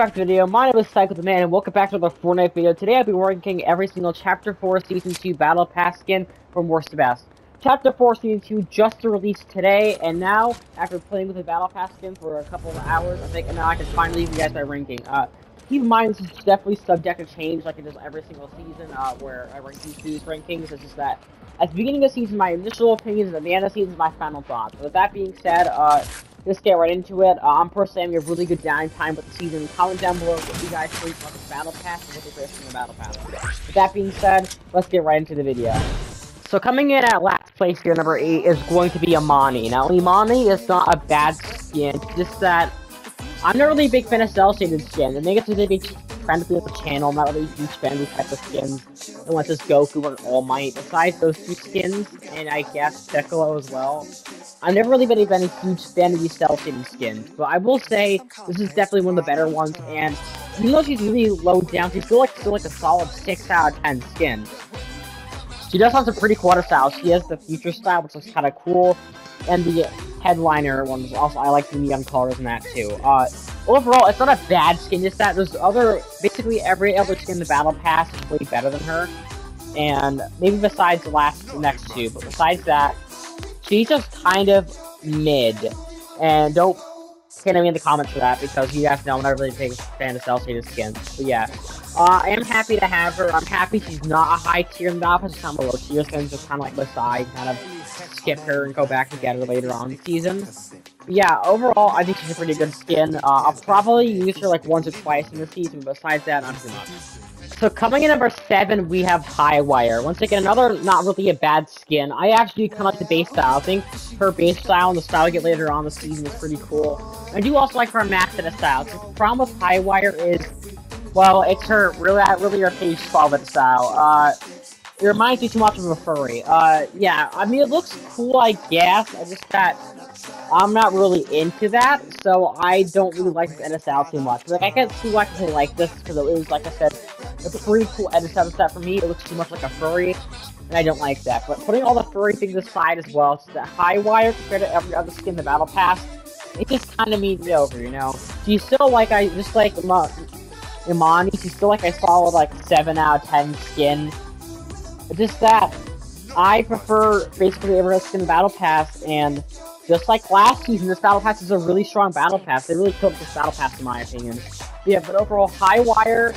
back to the video. My name is Cyclo Da Man, and welcome back to the Fortnite video. Today I'll be ranking every single Chapter 4 Season 2 Battle Pass skin from worst to best. Chapter 4 Season 2 just released today, and now, after playing with the Battle Pass skin for a couple of hours, I think now I can finally leave you guys my ranking. Uh, keep in mind, this is definitely subject to change like it is every single season, uh, where I rank these, rankings. It's just that, at the beginning of the season, my initial opinions, and the end of the season, my final thoughts. With that being said, uh, let's get right into it. Uh, I'm personally having a really good downtime with the season. Comment down below what you guys think about the Battle Pass and what you think of the Battle Pass. With that being said, let's get right into the video. So coming in at last place here, number 8, is going to be Imani. Now, Imani is not a bad skin, just that I'm not really a big fan of cel-shaded skins. I think it's a big trend with the channel. I'm not really a huge fan of these type of skins, unless it's Goku or All Might. Besides those two skins, and I guess Piccolo as well, I've never really been, been a huge fan of these cel-shaded skins. But I will say, this is definitely one of the better ones, and even though she's really low down, she's still like, still like a solid 6 out of 10 skin. She does have some pretty cool styles. She has the future style, which looks kind of cool, and the headliner one was also I like the neon colors in that too. Uh, overall, it's not a bad skin. Just that there's other, basically every other skin in the battle pass is way better than her, and maybe besides the last next two, but besides that, she's just kind of mid. And don't hit me in the comments for that because you guys know I'm not really a big fan of cel-shaded skins. But yeah, uh, I am happy to have her. I'm happy she's not a high tier office. She's kind of a low tier skin, just kind of like beside, kind of skip her and go back and get her later on in the season. But yeah, overall, I think she's a pretty good skin. Uh, I'll probably use her like once or twice in the season. Besides that, not too much. So coming in number seven, we have Highwire. Once again, another not really a bad skin. I actually kind of like the base style. I think her base style and the style we get later on the season is pretty cool. I do also like her Master style. So the problem with Highwire is well, it's her really, really her page 12 style. Uh, it reminds me too much of a furry. Uh, yeah, I mean, it looks cool, I guess. I just that I'm not really into that, so I don't really like this style too much. Like, I can't see why people like this, because it was, like I said, a pretty cool style set for me. It looks too much like a furry, and I don't like that. But putting all the furry things aside as well, it's the high wire compared to every other skin in the Battle Pass, it just kind of mediocre, you know? You still like, I just like, Imani, she's still like I saw like 7 out of 10 skin. Just that, I prefer basically every skin Battle Pass, and just like last season, this Battle Pass is a really strong Battle Pass. They really killed this Battle Pass in my opinion. But yeah, but overall, High Wire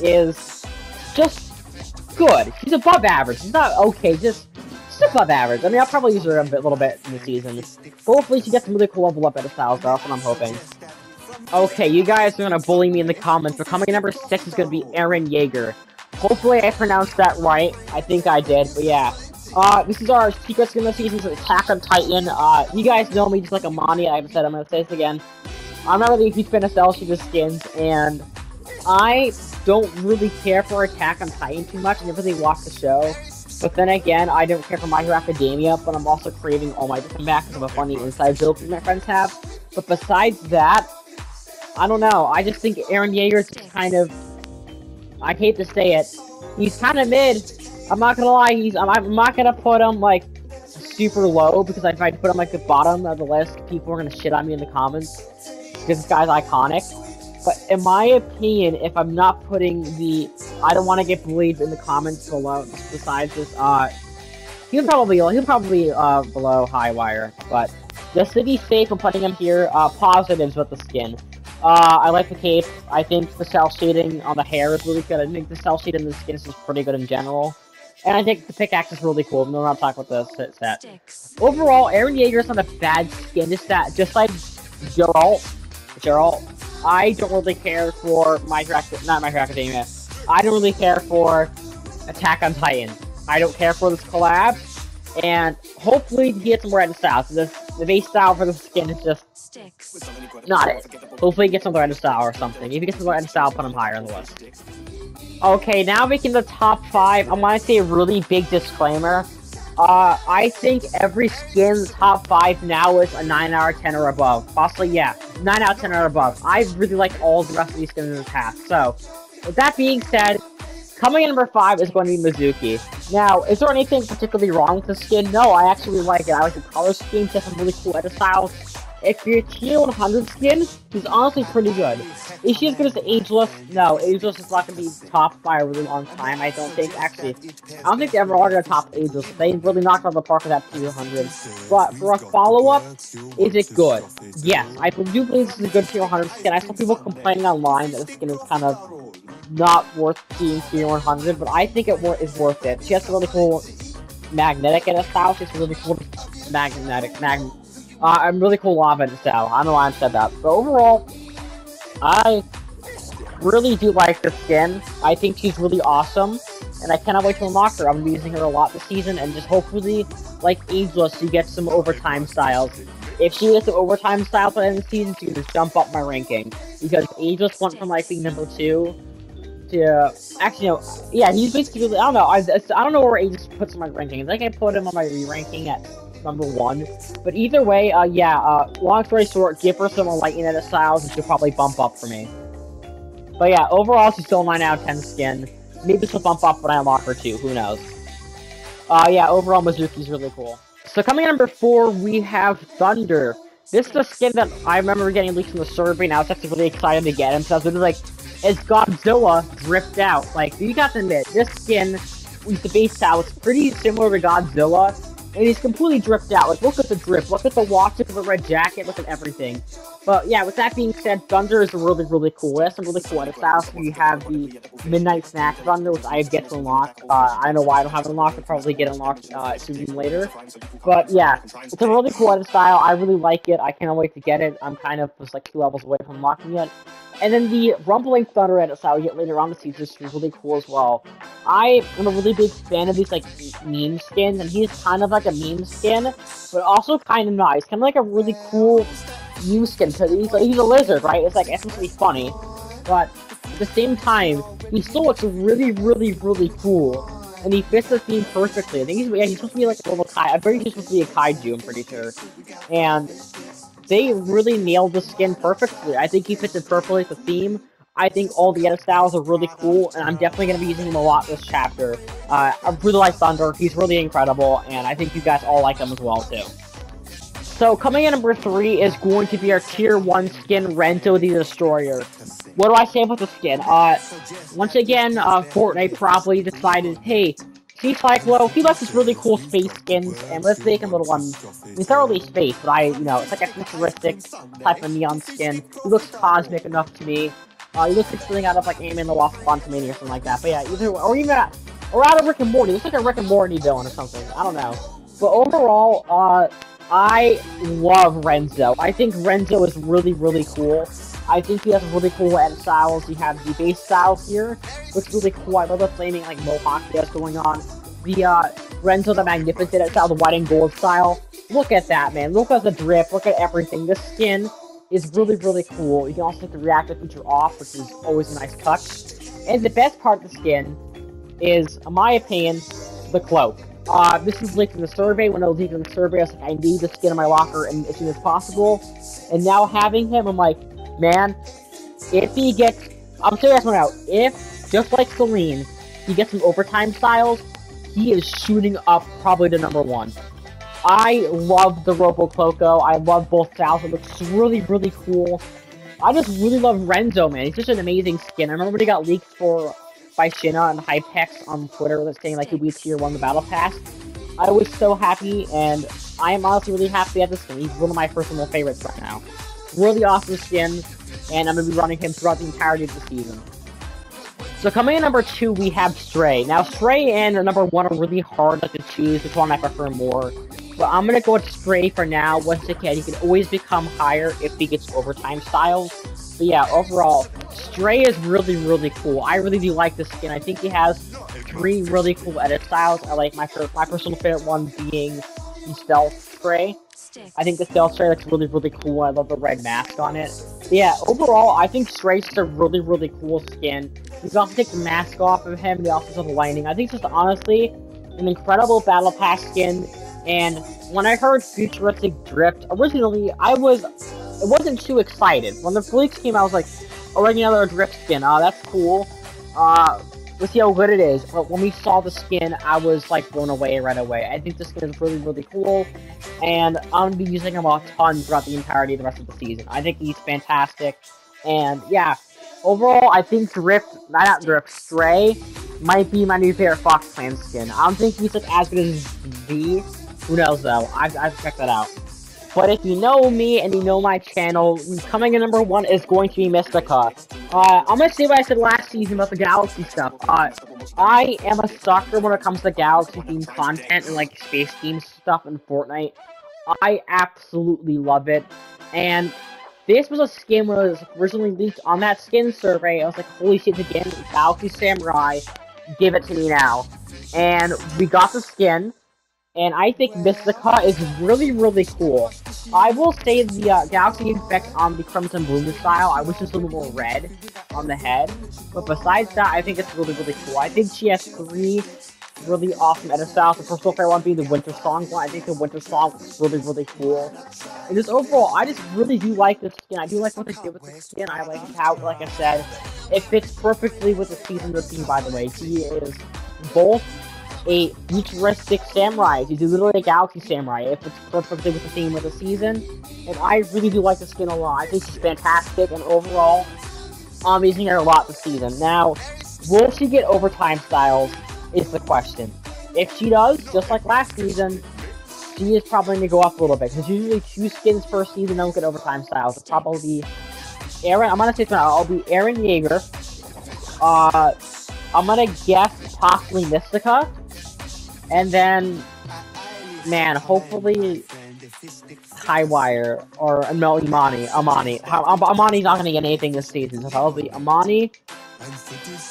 is just good. He's above average. He's not okay, just, just above average. I mean, I'll probably use her a bit, little bit in the season. But Hopefully she gets some really cool level up at styles, though, that's what I'm hoping. Okay, you guys are gonna bully me in the comments, but coming in number 6 is gonna be Eren Yeager. Hopefully I pronounced that right. I think I did, but yeah. Uh, this is our secret skin the season, Attack on Titan. Uh, you guys know me just like Amani, I have said, I'm gonna say this again. I'm not really a huge fan of cel-shaded skins, and I don't really care for Attack on Titan too much. I never really watch the show. But then again, I don't care for My Hero Academia, but I'm also craving All to come back because of a funny inside joke that my friends have. But besides that, I don't know. I just think Eren Yeager's kind of. I hate to say it. He's kind of mid. I'm not gonna lie. He's. I'm, I'm not gonna put him like super low because if I put him like the bottom of the list, people are gonna shit on me in the comments because this guy's iconic. But in my opinion, if I'm not putting the, I don't want to get bullied in the comments below. Besides this, uh, he'll probably he'll probably uh below high wire. But just to be safe, I'm putting him here. Uh, positives with the skin. Uh, I like the cape. I think the cel shading on the hair is really good. I think the cel shading in the skin is pretty good in general. And I think the pickaxe is really cool. No, I'm not talking about the set. Overall, Eren Yeager's not a bad skin. Just that, just like Geralt, Geralt, I don't really care for My not My Academia. I don't really care for Attack on Titan. I don't care for this collab, and hopefully he gets more edit style. So this, the base style for the skin is just Sticks. not it. Hopefully he gets some edit style or something. If he gets some edit style, put him higher on the list. Okay, now making the top five, I want to say a really big disclaimer. Uh, I think every skin top 5 now is a 9 out of 10 or above. Possibly, yeah, 9 out of 10 or above. I really like all the rest of these skins in the past. So, with that being said, coming in number 5 is going to be Mizuki. Now, is there anything particularly wrong with the skin? No, I actually like it. I like the color scheme, just some really cool edit styles. If you're tier 100 skin, he's honestly pretty good. Is she as good as Ageless? No, Ageless is not going to be top by a really long time, I don't think. Actually, I don't think they ever are going to top Ageless. They really knocked out the park with that tier 100. But for a follow-up, is it good? Yes, I do believe this is a good tier 100 skin. I saw people complaining online that the skin is kind of not worth being tier 100, but I think it is worth it. She has a really cool magnetic in a style. She's really cool magnetic, mag uh, I'm really cool. I don't know why I said that. But overall, I really do like the skin. I think she's really awesome. And I cannot wait to unlock her. I'm to be using her a lot this season. And just hopefully, like Ageless, she gets some overtime styles. If she gets some overtime styles by the end of the season, she can just jump up my ranking. Because Ageless went from like being number two to actually no, yeah, he's basically I don't know I, I don't know where Aegis puts my ranking. I think I put him on my re-ranking at number one. But either way, uh, yeah, uh, long story short, give her some lightning edit styles and she'll probably bump up for me. But yeah, overall, she's still 9 out of 10 skin. Maybe she'll bump up when I unlock her too, who knows. Uh, yeah, overall, Mizuki's really cool. So coming in number 4, we have Thunder. This is a skin that I remember getting leaked from the survey, and I was actually really excited to get him, so I was really like, is Godzilla dripped out? Like, you got to admit, this skin, with the base style, it's pretty similar to Godzilla, and he's completely dripped out. Like, look at the drip, look at the watch, look at the red jacket, look at everything. But yeah, with that being said, Thunder is really, really cool. It has some really cool edit styles. We have the Midnight Snack Thunder, which I yet to unlock. Uh, I don't know why I don't have it unlocked. I'll probably get unlocked uh, later. But yeah, it's a really cool edit style. I really like it. I can't wait to get it. I'm kind of just like two levels away from unlocking it. And then the Rumbling Thunder edit style we get later on the season is really cool as well. I am a really big fan of these like meme skins, and he's kind of like a meme skin, but also kind of nice. Kind of like a really cool meme skin, because he's, like, he's a lizard, right? It's like essentially funny, but at the same time, he still looks really, really, really cool. And he fits the theme perfectly. I think he's yeah, he's supposed to be like a little kai. Pretty sure he's supposed to be a kaiju. I'm pretty sure. And they really nailed the skin perfectly. I think he fits it perfectly with the theme. I think all the edit styles are really cool, and I'm definitely going to be using him a lot this chapter. Uh, I really like Thunder. He's really incredible, and I think you guys all like him as well, too. So, coming in number three is going to be our Tier 1 skin, Renzo the Destroyer. What do I say about the skin? Uh, once again, uh, Fortnite probably decided, hey, Sea Cyclo, he likes this really cool space skins, and let's make a little one. He's not really space, but I, you know, it's like a futuristic type of neon skin. He looks cosmic enough to me. Uh, he looks like something out of like Ant-Man the Wasp Quantumania or something like that. But yeah, either or even at, or out of Rick and Morty. It's like a Rick and Morty villain or something. I don't know. But overall, uh, I love Renzo. I think Renzo is really, really cool. I think he has really cool edit styles. You have the base style here, which is really cool. I love the flaming like mohawk he has going on. The uh, Renzo the Magnificent style, the white and gold style. Look at that, man. Look at the drip. Look at everything. The skin is really, really cool. You can also take the reactive feature off, which is always a nice touch. And the best part of the skin is, in my opinion, the cloak. Uh, this is linked in the survey. When I was leaving the survey, I was like, I need the skin in my locker and as soon as possible. And now having him, I'm like, man, if he gets, I'm serious one out. If just like Selene, he gets some overtime styles, he is shooting up probably to number one. I love the Robo Cloco. I love both styles. It looks really, really cool. I just really love Renzo, man. He's such an amazing skin. I remember he got leaked for by Shiina and Hypex on Twitter that's saying like he'll be tier one the battle pass. I was so happy, and I am honestly really happy at this skin. He's one of my personal favorites right now. Really awesome skin, and I'm going to be running him throughout the entirety of the season. So coming in number two, we have Stray. Now, Stray and number one are really hard like, to choose which one I prefer more. But I'm going to go with Stray for now. Once again, he can always become higher if he gets overtime styles. But yeah, overall, Stray is really, really cool. I really do like this skin. I think he has three really cool edit styles. I like my, my personal favorite one being Stealth Stray. I think the Stealth Stray looks really, really cool. I love the red mask on it. But yeah, overall, I think Stray's a really, really cool skin. You can also take the mask off of him, the Office of the Lightning. I think it's just honestly an incredible Battle Pass skin. And when I heard Futuristic Drift, originally, I was it wasn't too excited. When the leaks came I was like, oh, another Drift skin. Oh, that's cool. Uh, see how good it is. But when we saw the skin, I was like blown away right away. I think the skin is really, really cool, and I'm gonna be using him a ton throughout the entirety of the rest of the season. I think he's fantastic, and yeah, overall, I think Drift, not Drift, Stray, might be my new favorite Fox Clan skin. I don't think he's like as good as V. Who knows though? I've, I've checked that out. But if you know me and you know my channel, coming in number one is going to be Mystica. Uh, I'm gonna say what I said last season about the Galaxy stuff. Uh, I am a sucker when it comes to Galaxy themed content and like space themed stuff in Fortnite. I absolutely love it. And this was a skin when it was originally leaked on that skin survey. I was like, holy shit, again, Galaxy Samurai, give it to me now. And we got the skin and I think Mystica is really, really cool. I will say the uh, Galaxy effect on the Crimson Bloom style, I wish it was a little more red on the head. But besides that, I think it's really, really cool. I think she has three really awesome edit styles. The first one being the Winter Song one. I think the Winter Song is really, really cool. And just overall, I just really do like the skin. I do like what they did with the skin. I like how, like I said, it fits perfectly with the season theme, by the way. She is both a futuristic samurai. He's literally a galaxy samurai. If it's perfectly with the theme of the season, and I really do like the skin a lot. I think she's fantastic, and overall, I'm using her a lot this season. Now, will she get overtime styles? Is the question. If she does, just like last season, she is probably going to go up a little bit because usually two skins per season don't get overtime styles. It'll probably Eren. I'm gonna say something. I'll be Eren Yeager. Uh, I'm gonna guess possibly Mystica. And then, man, hopefully High Wire or no Imani, Amani. Amani's not gonna get anything this season, so probably Amani,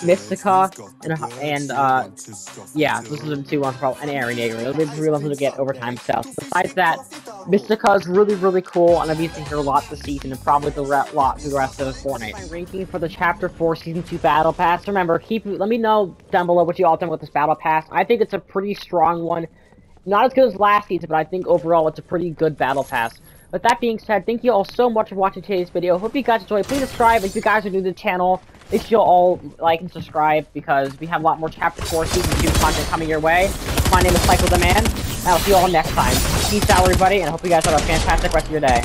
Mystica, and and uh, yeah, this is the two ones probably, and Eren Yeager. They'll be three ones to get overtime stuff. Besides that, Mystica is really really cool, and I've used her a lot this season, and probably the lot through the rest of the Fortnite. My ranking for the Chapter Four Season Two Battle Pass. Remember, keep let me know down below what you all think with this Battle Pass. I think it's a pretty strong one. Not as good as last season, but I think overall it's a pretty good Battle Pass. With that being said, thank you all so much for watching today's video. Hope you guys enjoyed. Please subscribe if you guys are new to the channel. Make sure you all like and subscribe because we have a lot more Chapter 4 Season 2 content coming your way. My name is Psycho the Man, and I'll see you all next time. Peace out, everybody, and I hope you guys have a fantastic rest of your day.